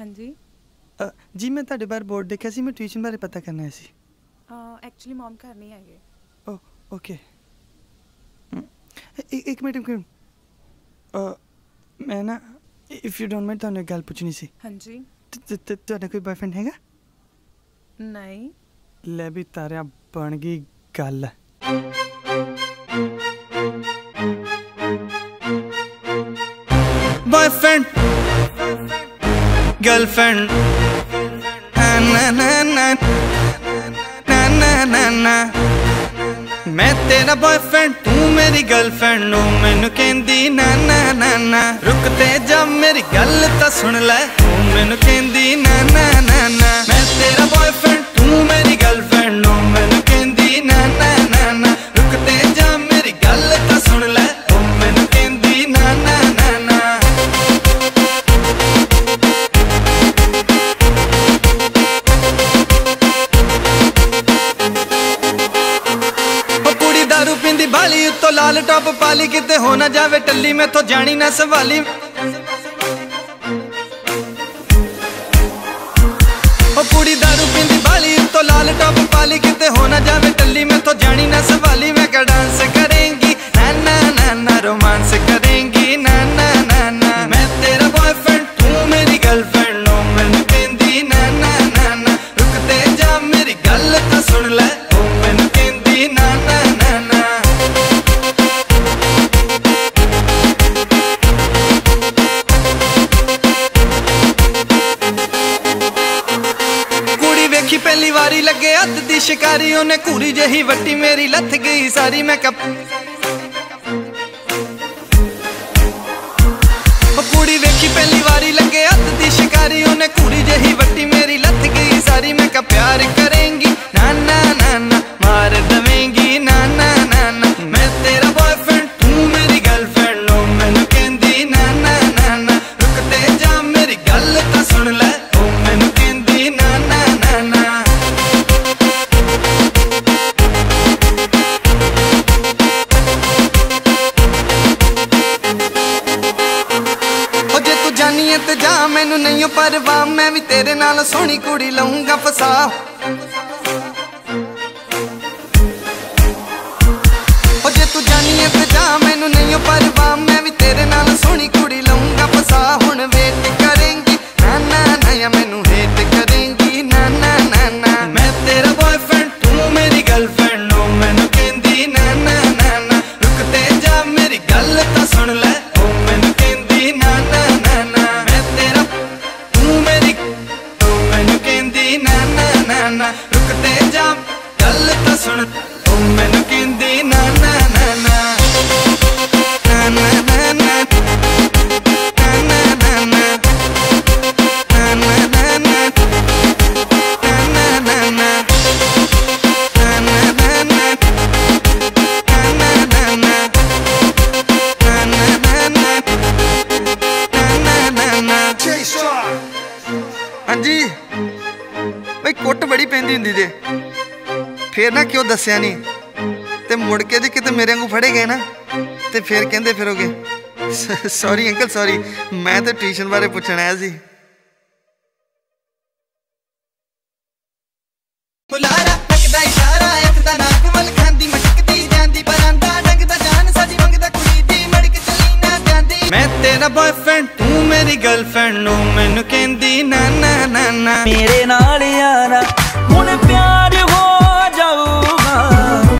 ਹਾਂਜੀ। ਅ, ਜੀ ਮੈਂ ਤੁਹਾਡੇ ਬਾਰੇ ਬੋਰਡ ਦੇਖਿਆ ਸੀ ਮੈਂ ਟਿਊਸ਼ਨ ਬਾਰੇ ਪਤਾ ਕਰਨਾ ਸੀ। ਐਕਚੁਅਲੀ ਮਮ ਘਰ ਨਹੀਂ ਹੈਗੇ। ਓ ਓਕੇ ਹਮ, ਇ- ਇੱਕ ਮਿੰਟ ਇੱਕ ਮਿੰਟ। ਅ, ਮੈਂ ਨਾ ਇਫ ਯੂ ਡੋਨਟ ਮਾਈਂਡ ਤੁਹਾਨੂੰ ਇੱਕ ਗੱਲ ਪੁੱਛਣੀ ਸੀ। ਹਾਂਜੀ। ਤ- ਤ- ਤ- ਤੁਹਾਡਾ ਕੋਈ ਬॉयਫ੍ਰੈਂਡ ਹੈਗਾ? ਨਹੀਂ। ਲੈ ਵੀ ਤਾਰਿਆ ਬਣ ਗਈ ਗੱਲ। ਗਰਲਫ੍ਰੈਂਡ ਨਾ ਨਾ ਨਾ ਨਾ ਨਾ ਨਾ ਨਾ ਮੈਂ ਤੇਰਾ ਬॉयਫ੍ਰੈਂਡ ਤੂੰ ਮੇਰੀ ਗਰਲਫ੍ਰੈਂਡ ਨੂੰ ਮੈਨੂੰ ਕਹਿੰਦੀ ਨਾ ਨਾ ਨਾ ਨਾ। ਰੁਕ ਤੇ ਜਾ, ਮੇਰੀ ਗੱਲ ਤਾਂ ਸੁਣ ਲੈ। ਤੂੰ ਮੈਨੂੰ ਕਹਿੰਦੀ ਨਾ ਨਾ ਨਾ। ਬਾਲੀ ਟੌਪ ਪਾਲੀ ਕਿਤੇ ਹੋ ਨਾ ਜਾਵੇ ਟੱਲੀ, ਮੈਥੋਂ ਜਾਣੀ ਨਾ ਸਵਾਲੀ। ਉਹ ਕੁੜੀ ਦਾਰੂ ਪੀਂਦੀ ਬਾਲੀ ਤੋਂ ਲਾਲ ਟੌਪ ਪਾਲੀ ਕਿਤੇ ਹੋ ਨਾ ਜਾਵੇ ਟੱਲੀ, ਮੈਥੋਂ ਜਾਣੀ ਨਾ ਸਵਾਲੀ। ਮੈਂ ਕਾ ਡਾਂਸ ਪਹਿਲੀ ਵਾਰੀ ਲੱਗੇ ਹੱਥ ਦੀ ਸ਼ਿਕਾਰੀ, ਉਹਨੇ ਘੂਰੀ ਜਹੀ ਵੱਟੀ ਮੇਰੀ, ਲੱਥ ਗਈ ਸਾਰੀ, ਮੈਂ ਕੱਪ ਕੁੜੀ ਵੇਖੀ ਪਹਿਲੀ ਵਾਰੀ ਲੱਗੇ ਹੱਥ ਦੀ ਸ਼ਿਕਾਰੀ, ਉਹਨੇ ਘੂਰੀ ਜਹੀ ਵੱਟੀ ਮੇਰੀ, ਲੱਥ ਗਈ ਸਾਰੀ, ਮੈਂ ਕਾ ਪਿਆਰ ਕਰੇਂਗੀ ਉਹ ਤੇ ਜਾ, ਮੈਨੂੰ ਨਹੀਂ ਓ ਪਰਵਾਹ ਮੈਂ ਵੀ ਤੇਰੇ ਨਾਲ ਸੋਹਣੀ ਕੁੜੀ ਲਊਂਗਾ ਫਸਾ। ਉਹ ਜੇ ਤੂੰ ਜਾਨੀ ਤੇ ਜਾ, ਮੈਨੂੰ ਨਹੀਂ ਓ ਪਰਵਾਹ ਮੈਂ ਵੀ ਤੇਰੇ ਨਾਲ ਸੋਹਣੀ ਕੁੜੀ ਲਊਂਗਾ ਫਸਾ। ਕਹਿੰਦੀ ਨਾ ਨਾ ਨਾ ਨਾ ਰੁਕ ਤੇ ਜਾ। ਗੱਲ ਤਾਂ ਸੁਣ। ਉਹ ਮੈਨੂੰ ਕਹਿੰਦੀ ਨਾ ਨਾ ਨਾ ਪੈਂਦੀ ਹੁੰਦੀ ਜੇ। ਫੇਰ ਨਾ ਕਿਉਂ ਦੱਸਿਆ ਨਹੀਂ? ਤੇ ਮੁੜ ਕੇ ਜੇ ਕਿਤੇ ਮੇਰੇ ਵਾਂਗੂ ਫੜੇ ਗਏ ਨਾ ਤੇ ਫੇਰ ਕਹਿੰਦੇ ਫਿਰੋਗੇ ਸੌਰੀ ਅੰਕਲ ਸੌਰੀ ਮੈਂ ਤਾਂ ਟਿਊਸ਼ਨ ਬਾਰੇ ਪੁੱਛਣ ਆਇਆ ਸੀ। ਬੁਲਾਰਾ ਤੱਕਦਾ ਇਸ਼ਾਰਾ ਅੱਖ ਦਾ ਨਾਕ ਵੱਲ ਖਾਂਦੀ ਮਟਕਦੀ ਜਾਂਦੀ ਪਰਾਂਦਾ ਡੰਗਦਾ ਜਾਨ ਸਾਜੀ ਮੰਗਦਾ ਕੁੜੀ ਦੀ ਮੜਕ ਚਲੀ ਨਾ ਜਾਂਦੀ। ਮੈਂ ਤੇਰਾ ਬॉयਫ੍ਰੈਂਡ ਤੂੰ ਮੇਰੀ ਗਰਲਫ੍ਰੈਂਡ ਨੂੰ ਮੈਨੂੰ ਕਹਿੰਦੀ ਨਾ ਨਾ ਨਾ ਨਾ ਮੇਰੇ ਨਾਲ प्यार